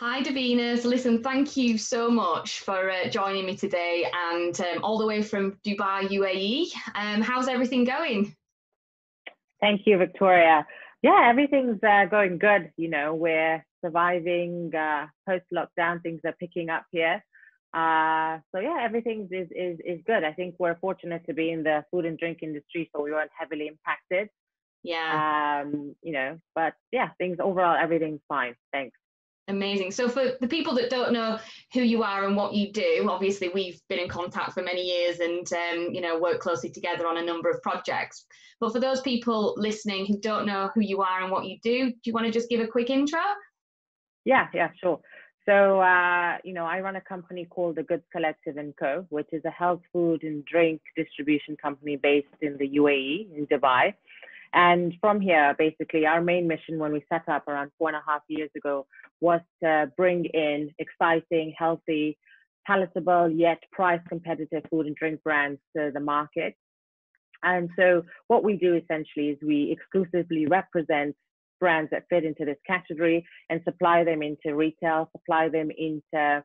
Hi, Davina. Listen, thank you so much for uh, joining me today and um, all the way from Dubai, UAE. Um, how's everything going? Thank you, Victoria. Yeah, everything's uh, going good. You know, we're surviving uh, post lockdown. Things are picking up here. Uh, so yeah, everything is, is is good. I think we're fortunate to be in the food and drink industry, so we weren't heavily impacted. Yeah. Um, you know, but yeah, things overall, everything's fine. Thanks. Amazing. So, for the people that don't know who you are and what you do, obviously we've been in contact for many years and um, you know work closely together on a number of projects. But for those people listening who don't know who you are and what you do, do you want to just give a quick intro? Yeah, yeah, sure. So, uh, you know, I run a company called the Goods Collective and Co., which is a health food and drink distribution company based in the UAE in Dubai. And from here, basically, our main mission when we set up around four and a half years ago was to bring in exciting, healthy, palatable, yet price competitive food and drink brands to the market. And so, what we do essentially is we exclusively represent brands that fit into this category and supply them into retail, supply them into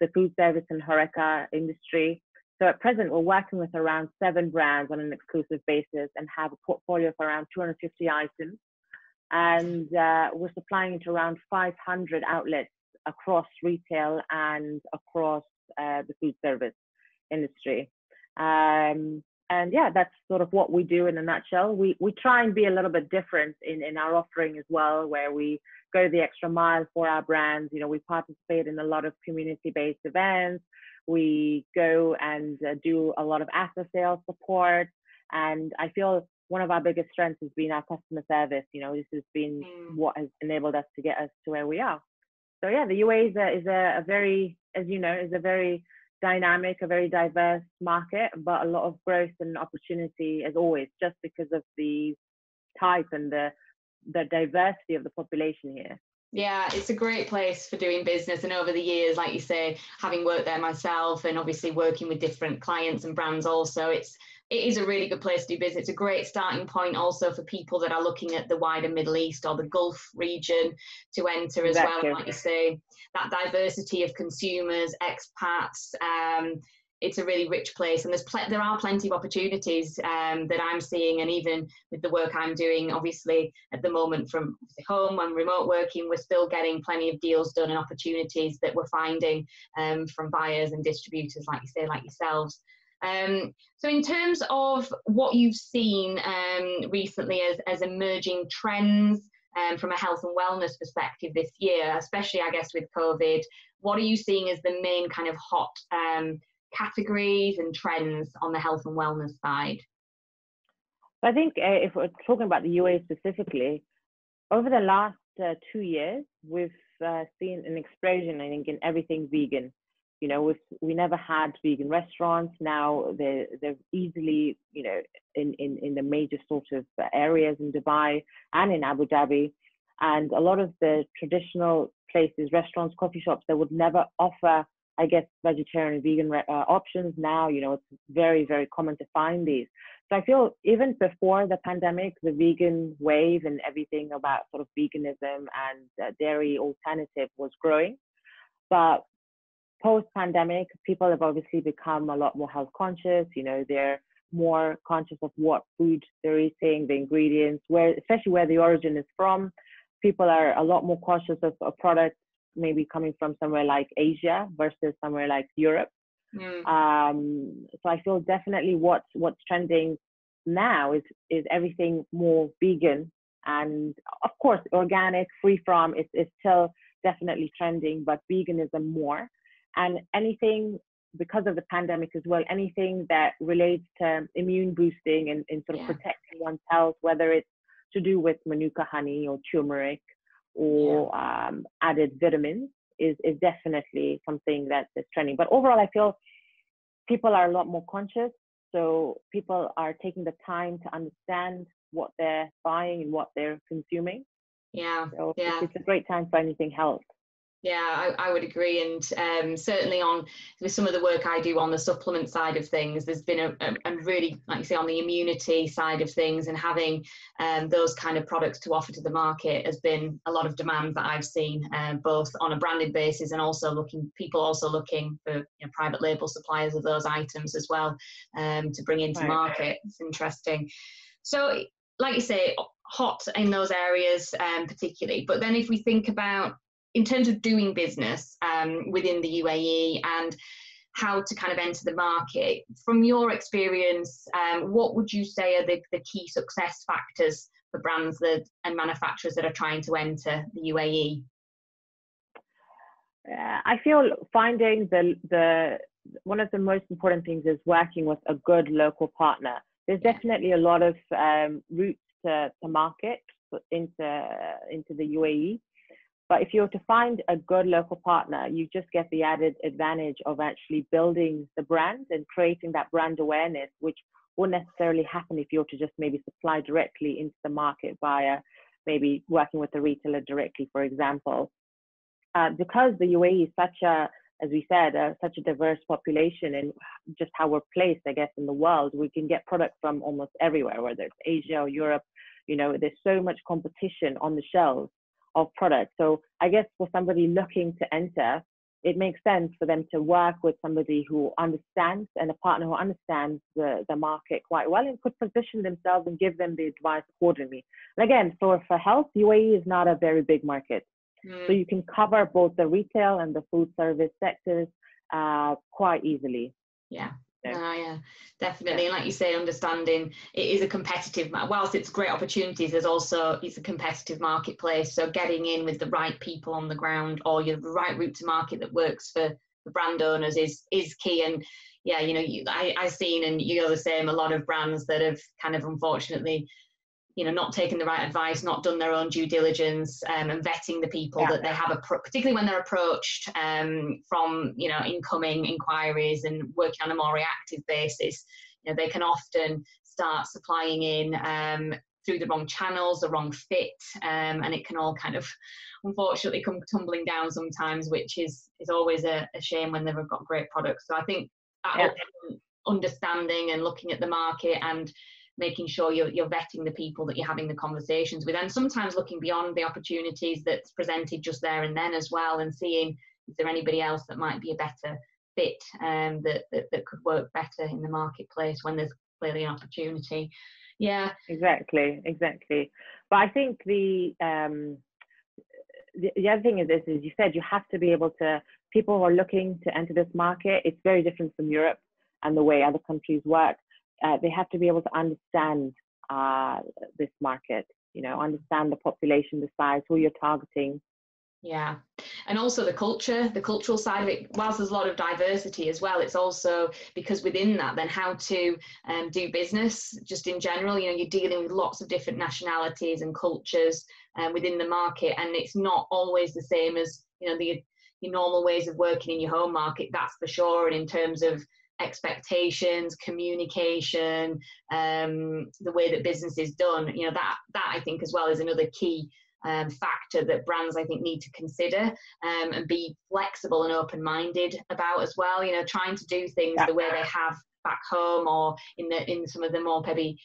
the food service and Horeca industry, so at present, we're working with around seven brands on an exclusive basis and have a portfolio of around 250 items. And uh, we're supplying it to around 500 outlets across retail and across uh, the food service industry. Um, and yeah, that's sort of what we do in a nutshell. We we try and be a little bit different in, in our offering as well, where we go the extra mile for our brands. You know, we participate in a lot of community-based events we go and uh, do a lot of after sales support. And I feel one of our biggest strengths has been our customer service. You know, this has been mm. what has enabled us to get us to where we are. So yeah, the UAE is a, is a, a very, as you know, is a very dynamic, a very diverse market, but a lot of growth and opportunity as always, just because of the type and the the diversity of the population here. Yeah, it's a great place for doing business. And over the years, like you say, having worked there myself and obviously working with different clients and brands also, it's it is a really good place to do business. It's a great starting point also for people that are looking at the wider Middle East or the Gulf region to enter as exactly. well. Like you say, that diversity of consumers, expats, um, it's a really rich place and there's pl- there are plenty of opportunities um, that I'm seeing and even with the work I'm doing obviously at the moment from home and remote working we're still getting plenty of deals done and opportunities that we're finding um, from buyers and distributors like you say like yourselves. Um, so in terms of what you've seen um, recently as, as emerging trends um, from a health and wellness perspective this year especially I guess with COVID what are you seeing as the main kind of hot um, categories and trends on the health and wellness side? I think uh, if we're talking about the UAE specifically, over the last uh, two years, we've uh, seen an explosion, I think, in everything vegan. You know, we've, we never had vegan restaurants. Now they're, they're easily, you know, in, in, in the major sort of areas in Dubai and in Abu Dhabi. And a lot of the traditional places, restaurants, coffee shops that would never offer I guess vegetarian and vegan uh, options now. You know, it's very very common to find these. So I feel even before the pandemic, the vegan wave and everything about sort of veganism and uh, dairy alternative was growing, but post pandemic, people have obviously become a lot more health conscious. You know, they're more conscious of what food they're eating, the ingredients, where especially where the origin is from. People are a lot more cautious of, of products maybe coming from somewhere like Asia versus somewhere like Europe. Mm. Um, so I feel definitely what's what's trending now is is everything more vegan and of course organic, free from is is still definitely trending, but veganism more. And anything because of the pandemic as well, anything that relates to immune boosting and, and sort of yeah. protecting one's health, whether it's to do with manuka honey or turmeric or yeah. um, added vitamins is, is definitely something that is trending. But overall, I feel people are a lot more conscious. So people are taking the time to understand what they're buying and what they're consuming. Yeah. So yeah. It's, it's a great time for anything health. Yeah, I, I would agree, and um, certainly on with some of the work I do on the supplement side of things, there's been a, a, a really, like you say, on the immunity side of things, and having um, those kind of products to offer to the market has been a lot of demand that I've seen, uh, both on a branded basis and also looking people also looking for you know, private label suppliers of those items as well um, to bring into right. market. It's interesting. So, like you say, hot in those areas um, particularly. But then if we think about in terms of doing business um, within the UAE and how to kind of enter the market, from your experience, um, what would you say are the, the key success factors for brands that and manufacturers that are trying to enter the UAE? Uh, I feel finding the the one of the most important things is working with a good local partner. There's definitely a lot of um, routes to, to market into into the UAE, but if you were to find a good local partner, you just get the added advantage of actually building the brand and creating that brand awareness, which won't necessarily happen if you were to just maybe supply directly into the market via maybe working with the retailer directly, for example. Uh, because the UAE is such a, as we said, uh, such a diverse population and just how we're placed, I guess, in the world, we can get products from almost everywhere, whether it's Asia or Europe. You know, there's so much competition on the shelves of products. So I guess for somebody looking to enter, it makes sense for them to work with somebody who understands and a partner who understands the, the market quite well and could position themselves and give them the advice accordingly. And again, for, for health, UAE is not a very big market. Mm. So you can cover both the retail and the food service sectors uh, quite easily. Yeah, Oh, yeah, definitely. And like you say, understanding it is a competitive, whilst it's great opportunities, there's also, it's a competitive marketplace. So getting in with the right people on the ground or your right route to market that works for the brand owners is, is key. And yeah, you know, you, I, I've seen, and you're the same, a lot of brands that have kind of unfortunately you know not taken the right advice not done their own due diligence um, and vetting the people yeah. that they have a particularly when they're approached um, from you know incoming inquiries and working on a more reactive basis you know they can often start supplying in um, through the wrong channels the wrong fit um, and it can all kind of unfortunately come tumbling down sometimes which is is always a, a shame when they've got great products so i think yeah. understanding and looking at the market and making sure you're, you're vetting the people that you're having the conversations with and sometimes looking beyond the opportunities that's presented just there and then as well and seeing is there anybody else that might be a better fit um, that, that, that could work better in the marketplace when there's clearly an opportunity. Yeah. Exactly exactly. But i think the um the, the other thing is this is you said you have to be able to people who are looking to enter this market it's very different from europe and the way other countries work uh, they have to be able to understand uh, this market, you know, understand the population, the size, who you're targeting. Yeah, and also the culture, the cultural side of it. Whilst there's a lot of diversity as well, it's also because within that, then how to um, do business just in general. You know, you're dealing with lots of different nationalities and cultures um, within the market, and it's not always the same as you know the your normal ways of working in your home market. That's for sure. And in terms of expectations, communication, um, the way that business is done. You know that that I think as well is another key um, factor that brands I think need to consider um, and be flexible and open-minded about as well. You know, trying to do things yeah. the way they have back home or in the in some of the more maybe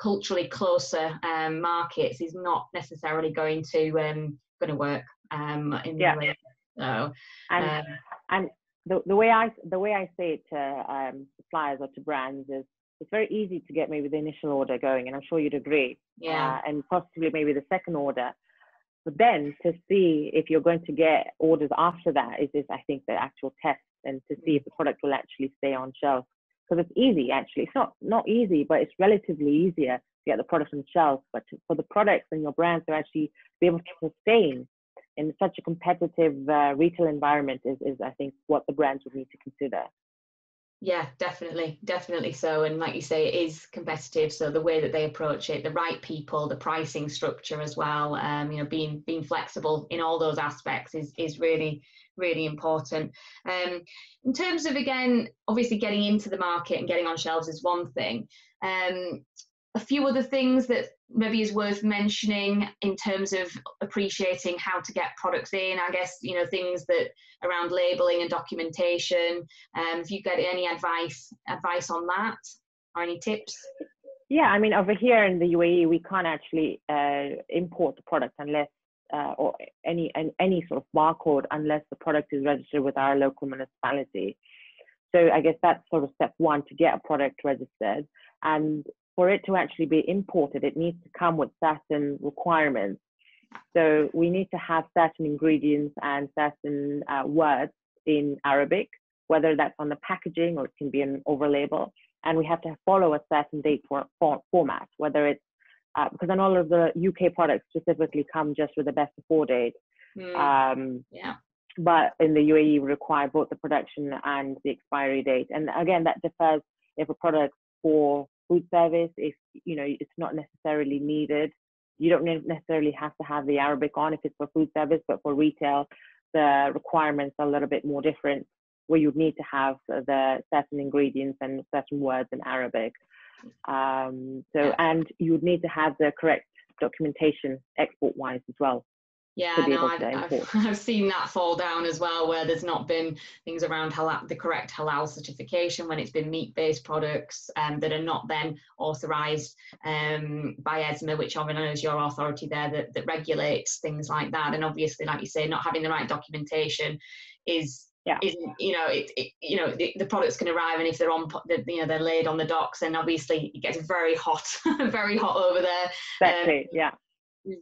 culturally closer um, markets is not necessarily going to um, going to work um, in yeah. the way. So, and, um, and the, the way I the way I say it to um, suppliers or to brands is it's very easy to get maybe the initial order going, and I'm sure you'd agree. Yeah. Uh, and possibly maybe the second order, but then to see if you're going to get orders after that is, is I think the actual test, and to see if the product will actually stay on shelf. Because it's easy actually. It's not not easy, but it's relatively easier to get the product on shelf. But to, for the products and your brands to actually be able to sustain in such a competitive uh, retail environment is, is I think what the brands would need to consider. Yeah, definitely, definitely so. And like you say, it is competitive. So the way that they approach it, the right people, the pricing structure as well, um, you know, being being flexible in all those aspects is is really really important. Um, in terms of again, obviously getting into the market and getting on shelves is one thing. Um, a few other things that maybe is worth mentioning in terms of appreciating how to get products in i guess you know things that around labeling and documentation um, if you get any advice advice on that or any tips? Yeah i mean over here in the uae we can't actually uh, import the product unless uh, or any any sort of barcode unless the product is registered with our local municipality. So i guess that's sort of step one to get a product registered. And for it to actually be imported, it needs to come with certain requirements. So we need to have certain ingredients and certain uh, words in Arabic, whether that's on the packaging or it can be an over label. And we have to follow a certain date for, for, format, whether it's uh, because then all of the UK products specifically come just with the best before date. Mm. Um, yeah. But in the UAE, we require both the production and the expiry date. And again, that differs if a product for food service if you know it's not necessarily needed. You don't necessarily have to have the arabic on if it's for food service but for retail the requirements are a little bit more different where you'd need to have the certain ingredients and certain words in arabic. Um, so and you would need to have the correct documentation export wise as well yeah, no, I've, I've, I've, seen that fall down as well, where there's not been things around halal, the correct halal certification when it's been meat-based products um, that are not then authorised um, by ESMA, which I know is your authority there that, that regulates things like that. And obviously, like you say, not having the right documentation is yeah. isn't you know it, it you know the, the, products can arrive and if they're on the, you know they're laid on the docks and obviously it gets very hot very hot over there exactly um, yeah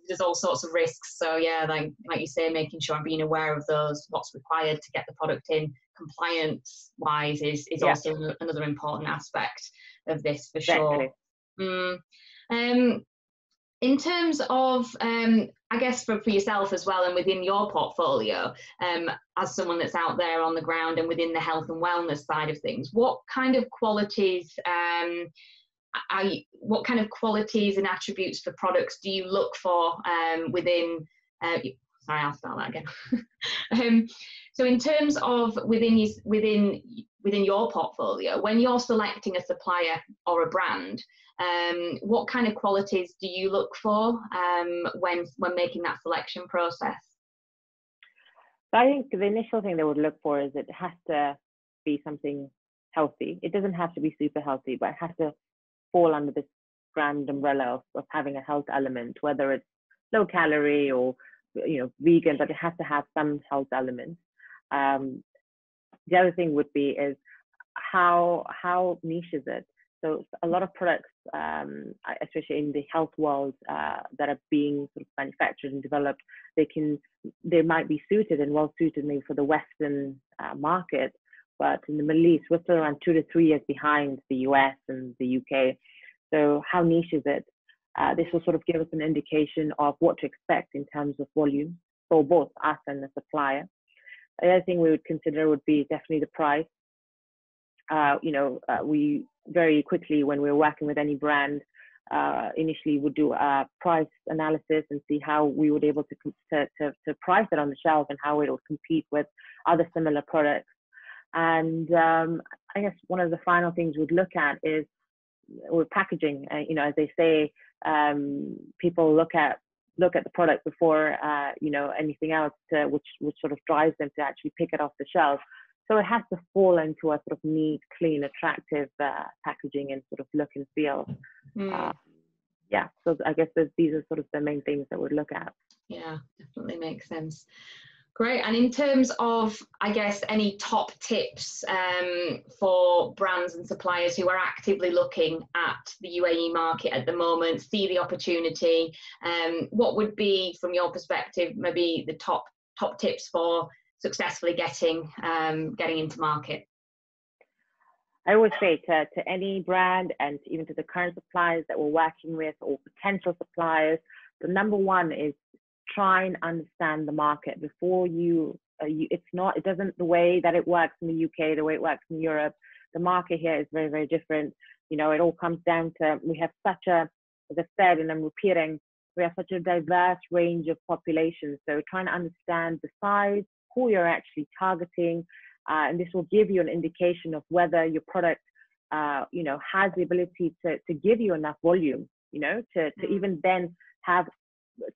there's all sorts of risks. So yeah, like like you say, making sure I'm being aware of those, what's required to get the product in compliance wise is is yeah. also another important aspect of this for sure. Mm. Um, in terms of, um, I guess for, for yourself as well, and within your portfolio, um, as someone that's out there on the ground and within the health and wellness side of things, what kind of qualities um, I, what kind of qualities and attributes for products do you look for um, within? Uh, sorry, I'll start that again. um, so, in terms of within you, within within your portfolio, when you're selecting a supplier or a brand, um, what kind of qualities do you look for um, when when making that selection process? I think the initial thing they would look for is it has to be something healthy. It doesn't have to be super healthy, but it has to fall under this grand umbrella of, of having a health element, whether it's low calorie or you know vegan, but it has to have some health element. Um, the other thing would be is how how niche is it? So a lot of products, um, especially in the health world, uh, that are being sort of manufactured and developed, they can they might be suited and well suited maybe for the Western uh, market, but in the Middle East, we're still around two to three years behind the US and the UK. So how niche is it? Uh, this will sort of give us an indication of what to expect in terms of volume for both us and the supplier. The other thing we would consider would be definitely the price. Uh, you know, uh, we very quickly, when we're working with any brand, uh, initially would do a price analysis and see how we would able to, to, to, to price it on the shelf and how it will compete with other similar products and um, I guess one of the final things we'd look at is with packaging. Uh, you know, as they say, um, people look at look at the product before uh, you know anything else, to, which which sort of drives them to actually pick it off the shelf. So it has to fall into a sort of neat, clean, attractive uh, packaging and sort of look and feel. Mm. yeah, so I guess these are sort of the main things that we'd look at. Yeah, definitely makes sense. Great. And in terms of, I guess, any top tips um, for brands and suppliers who are actively looking at the UAE market at the moment, see the opportunity, um, what would be, from your perspective, maybe the top top tips for successfully getting um, getting into market? I always say to, to any brand and even to the current suppliers that we're working with or potential suppliers, the number one is try and understand the market before you, uh, you, it's not it doesn't the way that it works in the uk the way it works in europe the market here is very very different you know it all comes down to we have such a as i said and i'm repeating we have such a diverse range of populations so trying to understand the size who you're actually targeting uh, and this will give you an indication of whether your product uh, you know, has the ability to, to give you enough volume, you know, to, to mm-hmm. even then have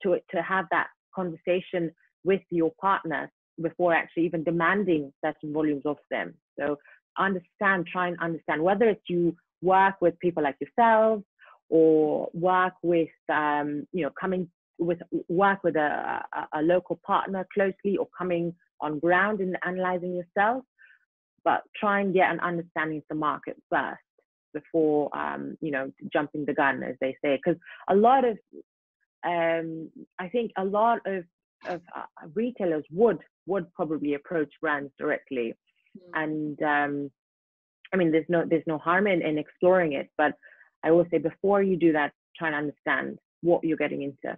to, to have that conversation with your partner before actually even demanding certain volumes of them. So understand, try and understand whether it's you work with people like yourselves or work with, um, you know, coming with work with a, a, a local partner closely or coming on ground and analyzing yourself, but try and get an understanding of the market first before um, you know jumping the gun, as they say. Because a lot of, um, I think a lot of of uh, retailers would would probably approach brands directly, mm. and um, I mean, there's no there's no harm in, in exploring it, but I will say before you do that, try and understand what you're getting into.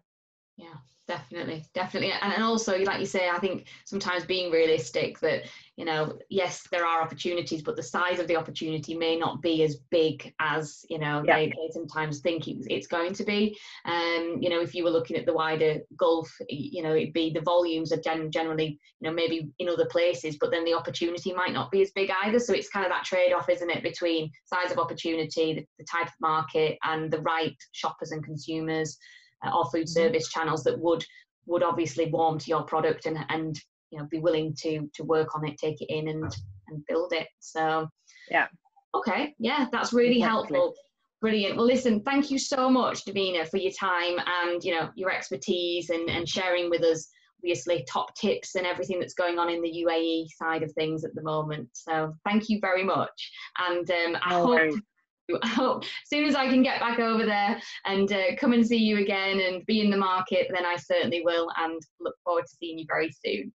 Yeah definitely definitely and, also like you say i think sometimes being realistic that you know yes there are opportunities but the size of the opportunity may not be as big as you know yeah. they, they, sometimes think it's going to be. Um you know if you were looking at the wider gulf you know it'd be the volumes are gen- generally you know maybe in other places but then the opportunity might not be as big either. So it's kind of that trade-off isn't it between size of opportunity the, the type of market and the right shoppers and consumers or food mm-hmm. service channels that would would obviously warm to your product and and you know be willing to to work on it take it in and and build it so yeah okay yeah that's really exactly. helpful brilliant well listen thank you so much davina for your time and you know your expertise and and sharing with us obviously top tips and everything that's going on in the UAE side of things at the moment. So thank you very much. And um, I no hope worries. I hope as soon as I can get back over there and uh, come and see you again and be in the market, then I certainly will and look forward to seeing you very soon.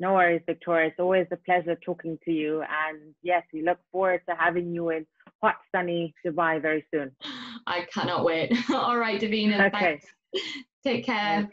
No worries, Victoria. It's always a pleasure talking to you. And yes, we look forward to having you in hot, sunny Dubai very soon. I cannot wait. All right, Davina. Okay. Thanks. Take care.